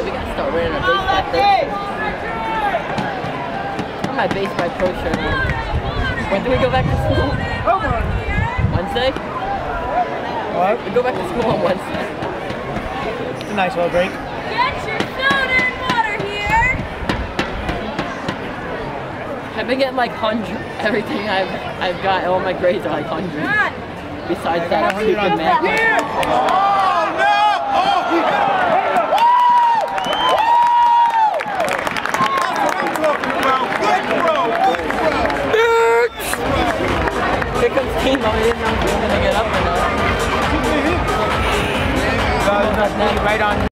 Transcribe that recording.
shit, we gotta start wearing our base by pro I'm my base by pro shirt on. When do we go back to school? Wednesday? What? We go back to school on Wednesday. It's a nice little break. Get your soda and water here! I've been getting like 100. Everything I've I've got, all my grades are like 100. Besides that, I'm stupid math. not going to get up. Right on.